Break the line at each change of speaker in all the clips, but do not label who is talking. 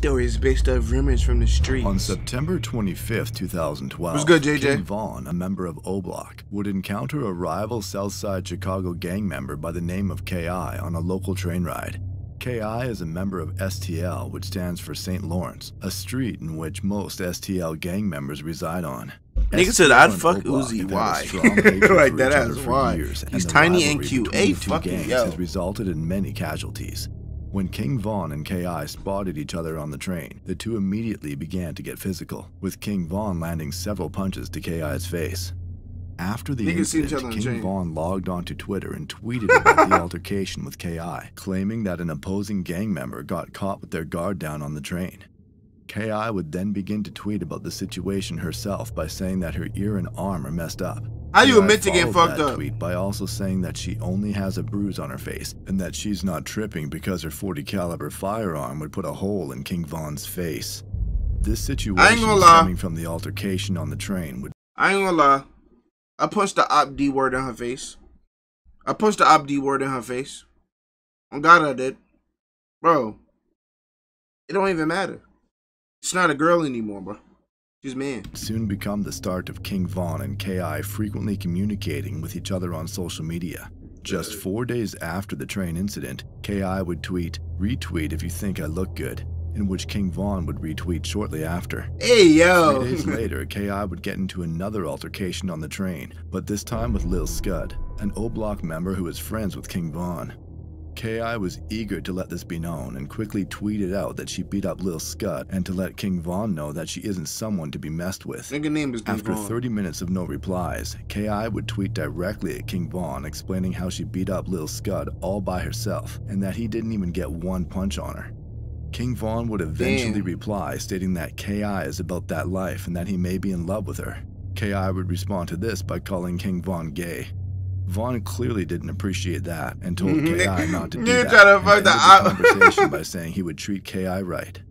story is based off rumors from the streets.
On September 25th, 2012,
What's good, JJ?
King Von, a member of O Block, would encounter a rival Southside Chicago gang member by the name of KI on a local train ride. KI is a member of STL, which stands for St. Lawrence, a street in which most STL gang members reside on.
Nigga said I'd
and
fuck Uzi. Why? Like that ass, why?
years, and
He's
the
tiny and cute.
between
Hey,
the two
fucking
gangs
yo.
has resulted in many casualties. When King Von and KI spotted each other on the train, the two immediately began to get physical, with King Von landing several punches to KI's face. After the
Niggas seen each
incident, King
train.
Von logged onto Twitter and tweeted about the altercation with KI, claiming that an opposing gang member got caught with their guard down on the train. KI would then begin to tweet about the situation herself by saying that her ear and arm are messed up.
How you admit to getting
followed
fucked up?
Tweet by also saying that she only has a bruise on her face and that she's not tripping because her 40 caliber firearm would put a hole in King Von's face. This situation stemming from the altercation on the train would
I ain't gonna lie. I punched the op D word in her face. I punched the op D word in her face. On God, I did. Bro, it don't even matter. It's not a girl anymore, bro. She's man.
soon become the start of King Von and KI frequently communicating with each other on social media. Just four days after the train incident, KI would tweet, retweet if you think I look good, in which King Von would retweet shortly after.
Hey, yo.
Three days later, KI would get into another altercation on the train, but this time with Lil Scud, an O Block member who is friends with King Von. KI was eager to let this be known and quickly tweeted out that she beat up Lil Scud and to let King Von know that she isn't someone to be messed with.
Nigga name is
After
Devon.
30 minutes of no replies, KI would tweet directly at King Von explaining how she beat up Lil Scud all by herself and that he didn't even get one punch on her. King Von would eventually
Damn.
reply stating that KI is about that life and that he may be in love with her. KI would respond to this by calling King Von gay. Von clearly didn't appreciate that and told KI not to do
Nigga
that.
try to fuck the
the conversation by saying he would treat KI right.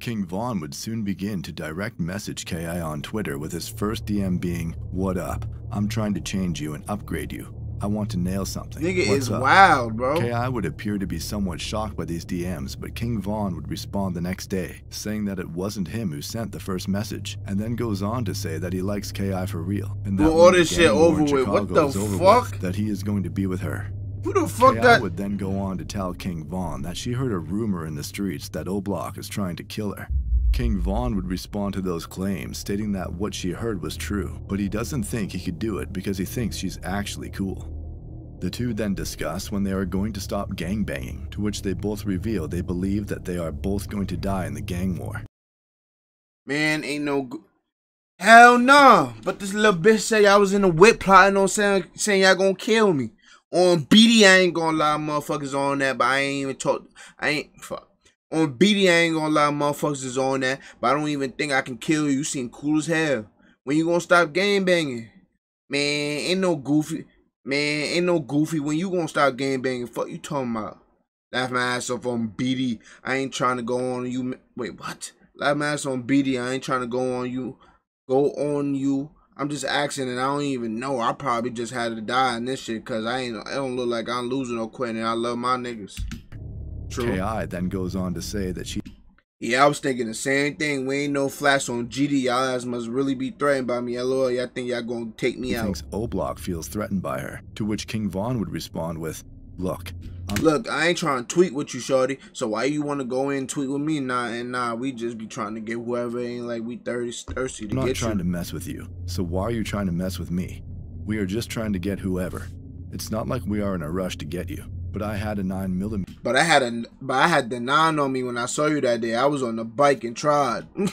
King Von would soon begin to direct message KI on Twitter with his first DM being, What up? I'm trying to change you and upgrade you. I want to nail something.
Nigga
What's
is
up?"
wild, bro.
KI would appear to be somewhat shocked by these DMs, but King Von would respond the next day, saying that it wasn't him who sent the first message, and then goes on to say that he likes KI for real, and that
Well, all this shit
gang war in
over with. What the fuck?
with, that he is going to be with her.
Who the fuck
KI
that?
would then go on to tell King Von that she heard a rumor in the streets that O Block is trying to kill her. King Von would respond to those claims, stating that what she heard was true, but he doesn't think he could do it because he thinks she's actually cool. The two then discuss when they are going to stop gangbanging, to which they both reveal they believe that they are both going to die in the gang war.
Man, ain't no. Hell no. But this little bitch say I was in the whip plotting on saying, saying y'all gonna kill me. On BD, I ain't gonna lie, motherfuckers on that, but I ain't even talk. I ain't fuck. On BD, I ain't gonna lie, motherfuckers is on that, but I don't even think I can kill you. You seem cool as hell. When you gonna stop game banging? Man, ain't no goofy. Man, ain't no goofy. When you gonna stop game banging? Fuck you talking about? Laugh my ass off on BD. I ain't trying to go on you. Wait, what? Laugh my ass on BD. I ain't trying to go on you. Go on you. I'm just asking, and I don't even know. I probably just had to die in this shit because I ain't. I don't look like I'm losing or quitting. I love my niggas. True.
KI then goes on to say that she
Yeah, I was thinking the same thing. We ain't no flash on GD. Y'all ass must really be threatened by me. LOL, y'all think y'all gonna take me out?
thinks feels threatened by her, to which King Von would respond with, Look, I'm
Look, I ain't trying to tweet with you, shorty. So why you want to go in and tweet with me? Nah, and nah, we just be trying to get whoever ain't like we thirsty, thirsty to get you.
not trying
you.
to mess with you, so why are you trying to mess with me? We are just trying to get whoever. It's not like we are in a rush to get you, but I had a nine millimeter.
But I had a, but I had the nine on me when I saw you that day. I was on the bike and tried. nah,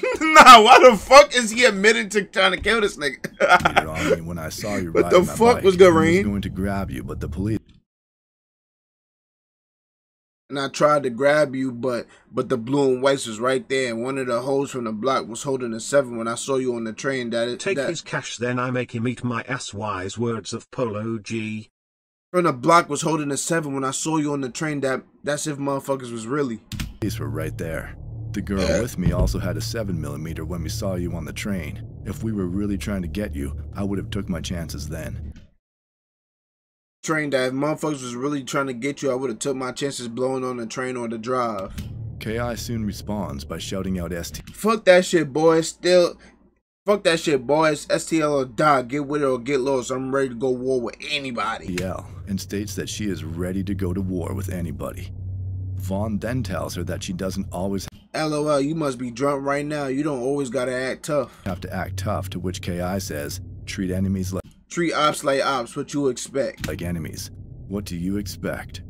why the fuck is he admitting to trying to kill this nigga?
on me when I saw you
What the
my
fuck
bike
was good,
and
Rain?
was going to grab you, but the police
and I tried to grab you, but but the blue and whites was right there, and one of the hoes from the block was holding a seven when I saw you on the train. That it,
Take
that,
his cash then I make him eat my ass wise words of Polo G.
from the block was holding a seven when I saw you on the train. That that's if motherfuckers was really.
These were right there. The girl with me also had a seven millimeter when we saw you on the train. If we were really trying to get you, I would have took my chances then.
train that if motherfuckers was really trying to get you, I would have took my chances blowing on the train or the drive.
KI soon responds by shouting out ST
Fuck that shit, boys. Still, fuck that shit, boys. STL or die. Get with it or get lost. I'm ready to go war with anybody.
PL and states that she is ready to go to war with anybody. Von then tells her that she doesn't always
LOL, you must be drunk right now. You don't always gotta act tough.
have to act tough, to which KI says, treat enemies like,
Treat ops like ops. What you expect?
like enemies. What do you expect?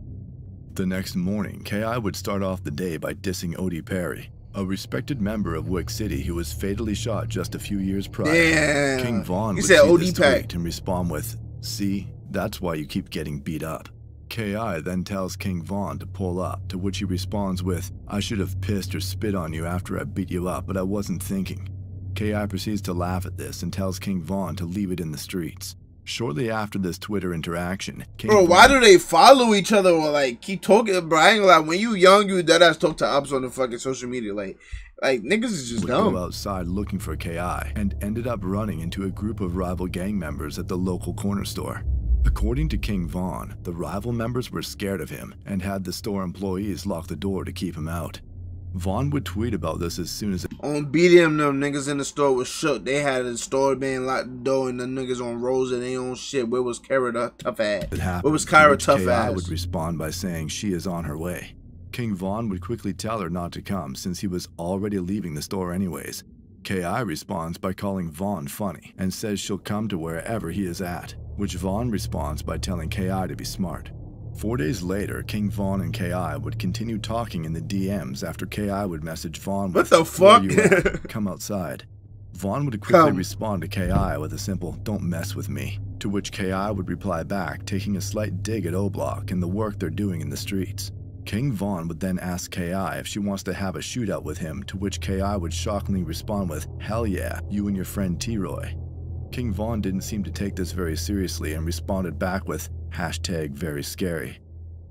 The next morning, KI would start off the day by dissing Odee Perry, a respected member of Wic City who was fatally shot just a few years prior.
Damn.
King Von
He
would
said
see oh, this
OD pack.
tweet and respond with, See, that's why you keep getting beat up. KI then tells King Von to pull up, to which he responds with, I should have pissed or spit on you after I beat you up, but I wasn't thinking. KI proceeds to laugh at this and tells King Von to leave it in the streets. Shortly after this Twitter interaction, King
Bro, why do they follow each other or like keep talking? Bro, I ain't lie. When you young, you dead ass talk to ops on the fucking social media. Like, like niggas is just
would
dumb.
go outside looking for KI and ended up running into a group of rival gang members at the local corner store. According to King Von, the rival members were scared of him and had the store employees lock the door to keep him out. Von would tweet about this as soon as
On BDM, them niggas in the store was shook. They had the store being locked the door and the niggas on rolls and they on shit. Where was Kara the tough ass?
happened.
Where was Kyra tough
KI
ass?
would respond by saying she is on her way. King Von would quickly tell her not to come since he was already leaving the store anyways. KI responds by calling Von funny and says she'll come to wherever he is at, which Von responds by telling KI to be smart. Four days later, King Von and KI would continue talking in the DMs after KI would message Von
What the fuck?"
Come outside. Von would quickly
Come.
respond to KI with a simple, don't mess with me, to which KI would reply back, taking a slight dig at O-Block and the work they're doing in the streets. King Von would then ask KI if she wants to have a shootout with him, to which KI would shockingly respond with, hell yeah, you and your friend T-Roy. King Vaughn didn't seem to take this very seriously and responded back with, hashtag very scary.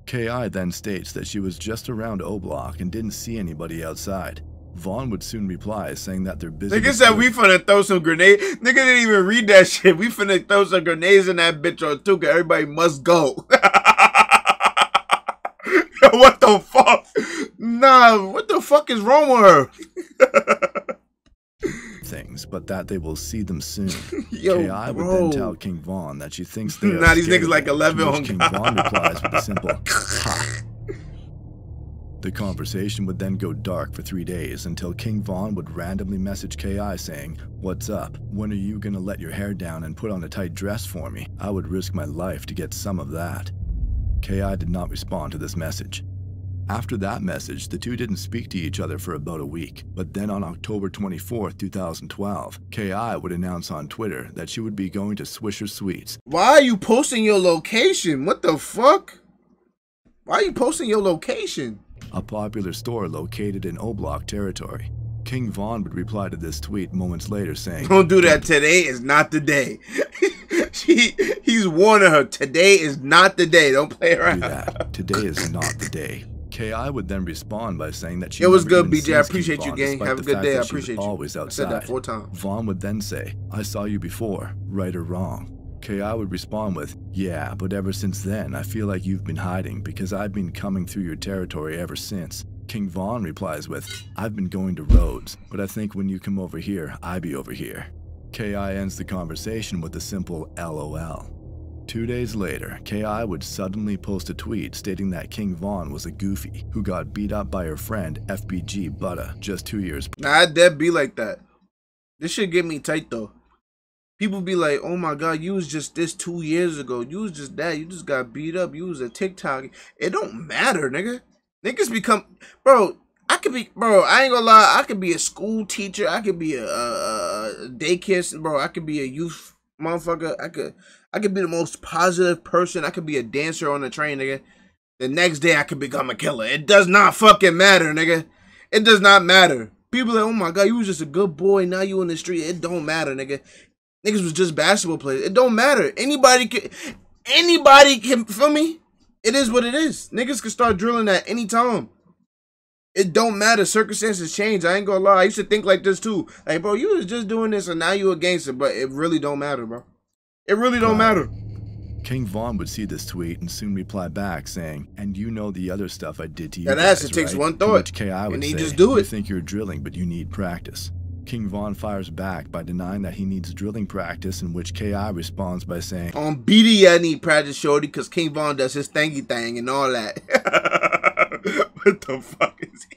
KI then states that she was just around O-Block and didn't see anybody outside. Von would soon reply saying that they're busy.
Nigga said we finna throw some grenades. Nigga didn't even read that shit. We finna throw some grenades in that bitch or two. 'cause Everybody must go. What the fuck? Nah, what the fuck is wrong with her?
things, but that they will see them soon.
Yo,
KI would then tell King Von that she thinks they are
Nah, these niggas like 11 on
King. Von replies with a simple ha. The conversation would then go dark for three days until King Von would randomly message KI saying, What's up? When are you gonna let your hair down and put on a tight dress for me? I would risk my life to get some of that. KI did not respond to this message. After that message, the two didn't speak to each other for about a week, but then on October 24, 2012, KI would announce on Twitter that she would be going to Swisher Sweets,
Why are you posting your location? What the fuck? Why are you posting your location?
a popular store located in O-Block territory. King Von would reply to this tweet moments later saying,
Don't do that. Today is not the day. she, he's warning her. Today is not the day. Don't play around.
do that. Today is not the day. KI would then respond by saying that she
It was good, BJ. I appreciate you, gang. Have a good day. I
that she was
appreciate you.
Always
I said that four times.
Von would then say, I saw you before, right or wrong. KI would respond with, Yeah, but ever since then, I feel like you've been hiding because I've been coming through your territory ever since. King Von replies with, I've been going to Rhodes, but I think when you come over here, I be over here. KI ends the conversation with a simple LOL. Two days later, KI would suddenly post a tweet stating that King Von was a goofy who got beat up by her friend FBG Butta just two years
Nah, that be like that. This shit get me tight though. People be like, "Oh my god, you was just this two years ago. You was just that. You just got beat up. You was a TikTok. It don't matter, nigga. Niggas become, bro. I could be, bro. I ain't gonna lie. I could be a school teacher. I could be a, a, a daycare, bro. I could be a youth motherfucker. I could, I could be the most positive person. I could be a dancer on the train, nigga. The next day I could become a killer. It does not fucking matter, nigga. It does not matter. People like, oh my god, you was just a good boy. Now you in the street. It don't matter, nigga. Niggas was just basketball players. It don't matter. Anybody can, anybody can. Feel me? It is what it is. Niggas can start drilling at any time. It don't matter. Circumstances change. I ain't gonna lie. I used to think like this too. Like, bro, you was just doing this, and now you a gangster. But it really don't matter, bro. It really don't matter.
King Von would see this tweet and soon reply back saying, "And you know the other stuff I did to you
That
guys,
ass, it takes
right?"
one
To
thought,
which Ki would
and he
say,
just do it.
"You
it."
think you're drilling, but you need practice." King Von fires back by denying that he needs drilling practice, in which Ki responds by saying,
On BD, I need practice, shorty, because King Von does his thingy thing and all that. what the fuck is he?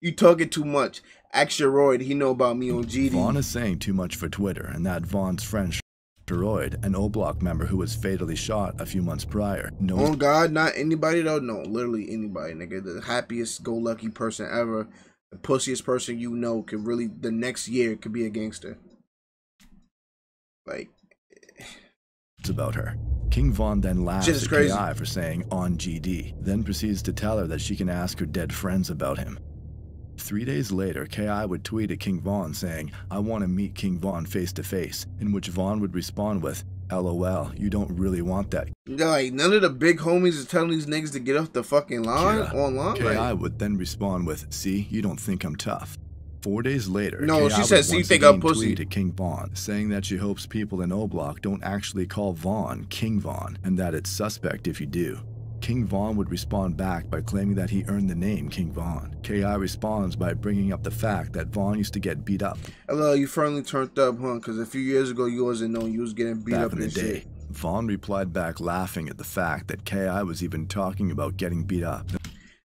You talking too much. Ask your Royd, he know about me on GD.
Von is saying too much for Twitter, and that Von's friend Steroid, an O Block member who was fatally shot a few months prior, knows
On God, not anybody though. No, literally anybody, nigga. The happiest go lucky person ever. The pussiest person you know could really the next year could be a gangster. Like It's
about her. King Von then laughs at
crazy.
KI for saying on GD, then proceeds to tell her that she can ask her dead friends about him. Three days later, KI would tweet at King Von saying, I want to meet King Von face to face, in which Von would respond with, LOL, you don't really want that.
like none of the big homies is telling these niggas to get off the fucking line
Kira.
online.
KI
Like,
would then respond with, See, you don't think I'm tough. Four days later,
No,
KI
she
would
said, "See, you think I'm pussy."
tweet at King Von, saying that she hopes people in O Block don't actually call Von King Von, and that it's suspect if you do. King Von would respond back by claiming that he earned the name King Von. KI responds by bringing up the fact that Von used to get beat up
hello, you firmly turned up, huh? Because a few years ago you wasn't known you was getting beat
back
up
in the day.
shit.
Von replied back laughing at the fact that KI was even talking about getting beat up.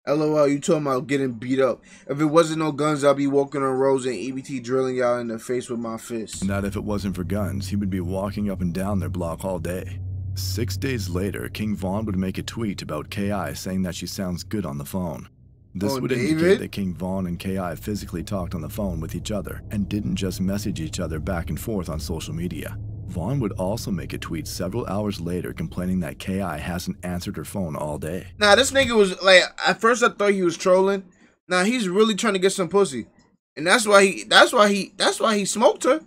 LOL, you talking about getting beat up. If it wasn't no guns, I'd be walking on roads and EBT drilling y'all in the face with my
fists. Not if it wasn't for guns, he would be walking up and down their block all day. Six days later, King Von would make a tweet about KI saying that she sounds good on the phone. This
Oh,
would
David?
indicate that King Von and KI physically talked on the phone with each other and didn't just message each other back and forth on social media. Von would also make a tweet several hours later complaining that KI hasn't answered her phone all day.
Nah, this nigga was like at first I thought he was trolling. Nah, he's really trying to get some pussy. And that's why he that's why he that's why he smoked her.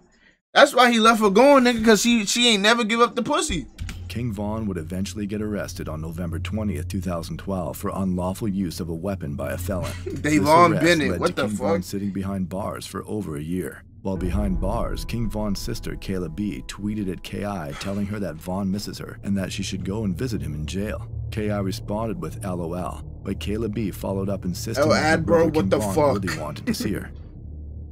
That's why he left her going, nigga, cause she she ain't never give up the pussy.
King Von would eventually get arrested on November 20th, 2012 for unlawful use of a weapon by a felon. Dayvon
Bennett,
led
what
to
the
King
Von
sitting behind bars for over a year. While behind bars, King Von's sister, Kayla B, tweeted at KI telling her that Von misses her and that she should go and visit him in jail. KI responded with LOL, but Kayla B followed up insisting
Oh,
that her
ad bro,
King
the
Von
fuck?
really wanted to see her.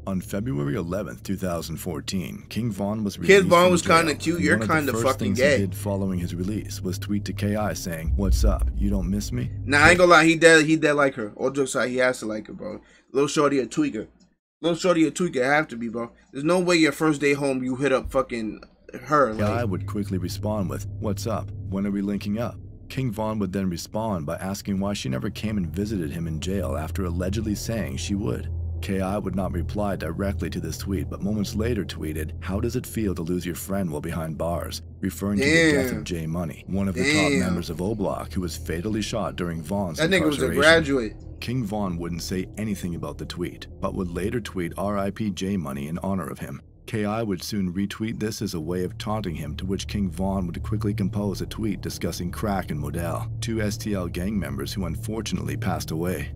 On February 11th, 2014, King Von was released.
Kid
Von
was kinda cute,
and
you're
one of
fucking gay.
He did following his release was tweet to KI saying, "What's up? You don't miss me?"
Nah, I ain't gonna lie, he dead he dead like her. All jokes aside, he has to like her, bro. Little shorty a tweaker. Little shorty a tweaker have to be, bro. There's no way your first day home you hit up fucking her.
KI
Like,
would quickly respond with, What's up? When are we linking up? King Von would then respond by asking why she never came and visited him in jail after allegedly saying she would. KI would not reply directly to this tweet, but moments later tweeted, How does it feel to lose your friend while behind bars? Referring to the death of J Money, one of the
Damn.
top members of O Block who was fatally shot during Von's
that nigga was a graduate.
King Von wouldn't say anything about the tweet, but would later tweet RIP J Money in honor of him. KI would soon retweet this as a way of taunting him, to which King Von would quickly compose a tweet discussing Crack and Modell, two STL gang members who unfortunately passed away.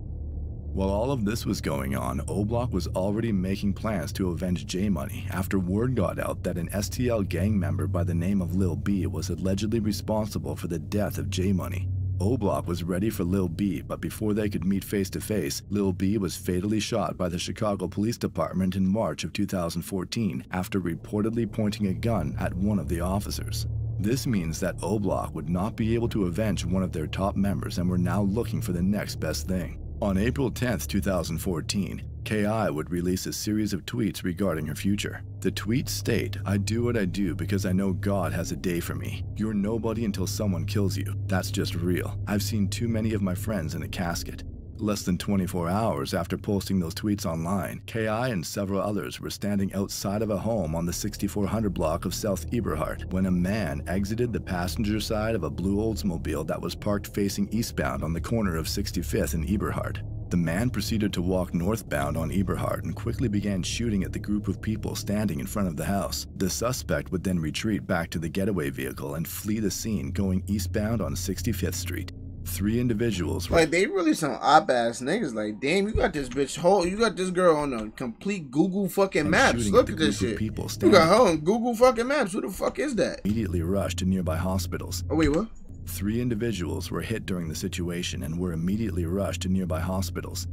While all of this was going on, O Block was already making plans to avenge J Money after word got out that an STL gang member by the name of Lil B was allegedly responsible for the death of J Money. O Block was ready for Lil B, but before they could meet face to face, Lil B was fatally shot by the Chicago Police Department in March of 2014 after reportedly pointing a gun at one of the officers. This means that O Block would not be able to avenge one of their top members and were now looking for the next best thing. On April 10, 2014, KI would release a series of tweets regarding her future. The tweets state, I do what I do because I know God has a day for me. You're nobody until someone kills you. That's just real. I've seen too many of my friends in a casket. Less than 24 hours after posting those tweets online, KI and several others were standing outside of a home on the 6400 block of South Eberhart when a man exited the passenger side of a blue Oldsmobile that was parked facing eastbound on the corner of 65th and Eberhart. The man proceeded to walk northbound on Eberhart and quickly began shooting at the group of people standing in front of the house. The suspect would then retreat back to the getaway vehicle and flee the scene going eastbound on 65th Street. Three individuals were
Like they really some op ass niggas. Like, damn, you got this bitch whole. You got this girl on a complete Google fucking maps. Look
at
at this shit.
people
You got her on Google fucking maps. Who the fuck is that?
immediately rushed to nearby hospitals.
Oh wait, what?
Three individuals were hit during the situation and were immediately rushed to nearby hospitals.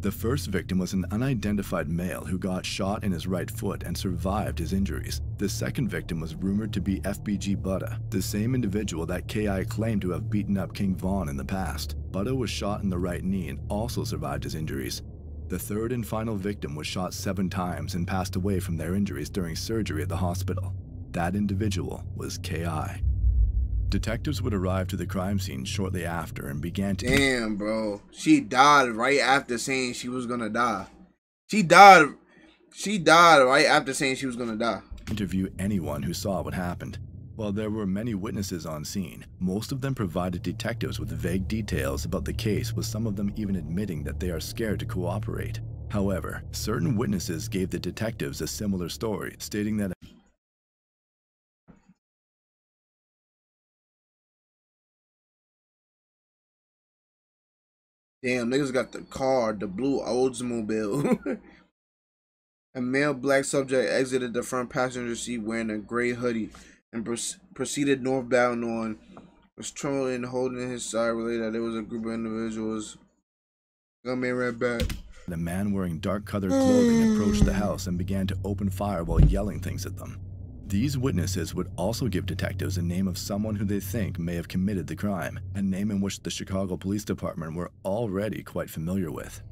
The first victim was an unidentified male who got shot in his right foot and survived his injuries. The second victim was rumored to be FBG Butta, the same individual that KI claimed to have beaten up King Von in the past. Butta was shot in the right knee and also survived his injuries. The third and final victim was shot seven times and passed away from their injuries during surgery at the hospital. That individual was KI. Detectives would arrive to the crime scene shortly after and began to
Damn, bro. She died right after saying she was gonna die. She died. She died right after saying she was gonna die.
interview anyone who saw what happened. While there were many witnesses on scene, most of them provided detectives with vague details about the case, with some of them even admitting that they are scared to cooperate. However, certain witnesses gave the detectives a similar story, stating that
Damn, niggas got the car, the blue Oldsmobile. a male black subject exited the front passenger seat wearing a gray hoodie and proce- proceeded northbound on was trolling holding his side related that there was a group of individuals. Gunman ran back.
The man wearing dark colored clothing approached the house and began to open fire while yelling things at them. These witnesses would also give detectives a name of someone who they think may have committed the crime, a name in which the Chicago Police Department were already quite familiar with.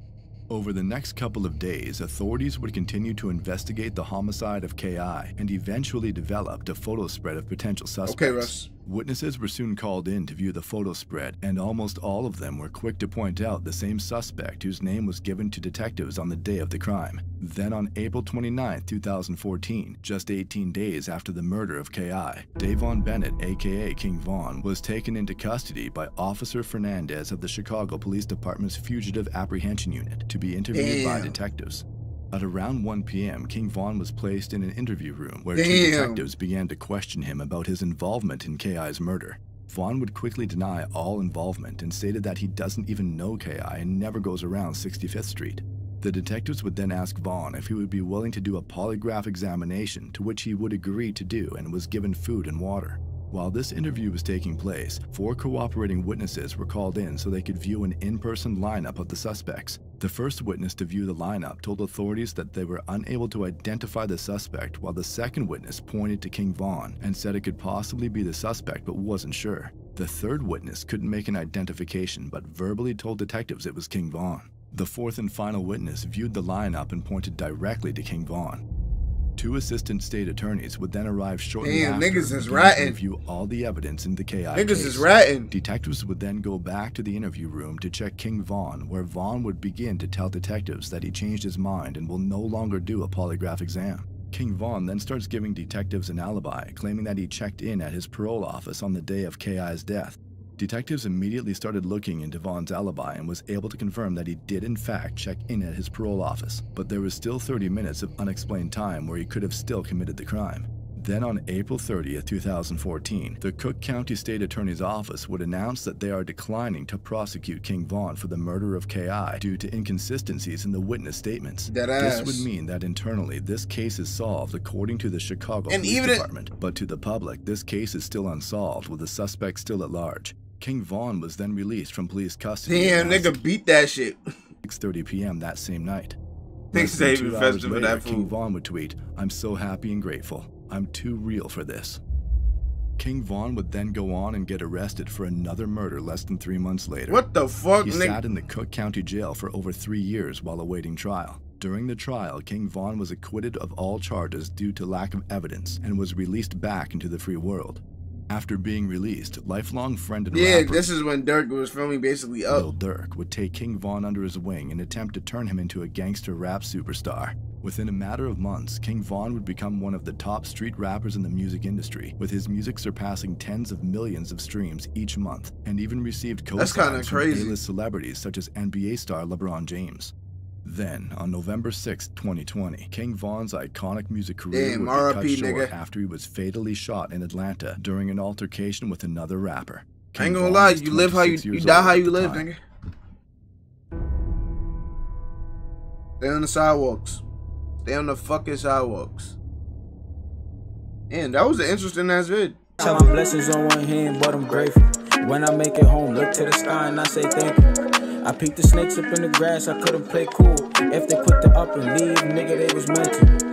Over the next couple of days, authorities would continue to investigate the homicide of KI and eventually developed a photo spread of potential suspects.
Okay, Russ.
Witnesses were soon called in to view the photo spread, and almost all of them were quick to point out the same suspect whose name was given to detectives on the day of the crime. Then on April 29, 2014, just 18 days after the murder of KI, Dayvon Bennett, aka King Von, was taken into custody by Officer Fernandez of the Chicago Police Department's Fugitive Apprehension Unit to be interviewed by detectives. At around 1 p.m., King Von was placed in an interview room where two detectives began to question him about his involvement in KI's murder. Von would quickly deny all involvement and stated that he doesn't even know KI and never goes around 65th Street. The detectives would then ask Von if he would be willing to do a polygraph examination, to which he would agree to do and was given food and water. While this interview was taking place, four cooperating witnesses were called in so they could view an in person lineup of the suspects. The first witness to view the lineup told authorities that they were unable to identify the suspect, while the second witness pointed to King Von and said it could possibly be the suspect but wasn't sure. The third witness couldn't make an identification but verbally told detectives it was King Von. The fourth and final witness viewed the lineup and pointed directly to King Von. Two assistant state attorneys would then arrive shortly
Damn,
after
niggas is ratting.
to review all the evidence in the KI
Niggas
case.
is ratting.
Detectives would then go back to the interview room to check King Von, where Von would begin to tell detectives that he changed his mind and will no longer do a polygraph exam. King Von then starts giving detectives an alibi, claiming that he checked in at his parole office on the day of KI's death. Detectives immediately started looking into Von's alibi and was able to confirm that he did in fact check in at his parole office, but there was still 30 minutes of unexplained time where he could have still committed the crime. Then on April 30th, 2014, the Cook County State Attorney's Office would announce that they are declining to prosecute King Von for the murder of KI due to inconsistencies in the witness statements.
Dead
This
ass.
would mean that internally this case is solved according to the Chicago
And
Police Department, but to the public this case is still unsolved with the suspect still at large. King Von was then released from police custody
Damn, nigga beat that shit.
6:30 p.m. that same night.
Thanks, David Fester, for that
King. Von would tweet, I'm so happy and grateful. I'm too real for this. King Von would then go on and get arrested for another murder less than three months later.
What the fuck,
He sat in the Cook County Jail for over three years while awaiting trial. During the trial, King Von was acquitted of all charges due to lack of evidence and was released back into the free world. After being released, lifelong friend and
Yeah,
rapper
this is when Durk was filming basically
Lil
up.
Durk would take King Von under his wing and attempt to turn him into a gangster rap superstar. Within a matter of months, King Von would become one of the top street rappers in the music industry, with his music surpassing tens of millions of streams each month, and even received co-signs from
crazy.
A-list celebrities such as NBA star LeBron James. Then, on November 6, 2020, King Von's iconic music career
Damn,
would be cut short
nigga.
after he was fatally shot in Atlanta during an altercation with another rapper.
I ain't gonna
Von
lie, you live how you you die how you live,
time.
nigga. Stay on the sidewalks. Stay on the fucking sidewalks. And that was an interesting ass vid.
Count my blessings on one hand, but I'm grateful. When I make it home, look to the sky and I say thank you. I peeked the snakes up in the grass, I couldn't play cool. If they put the up and leave, nigga, they was meant to.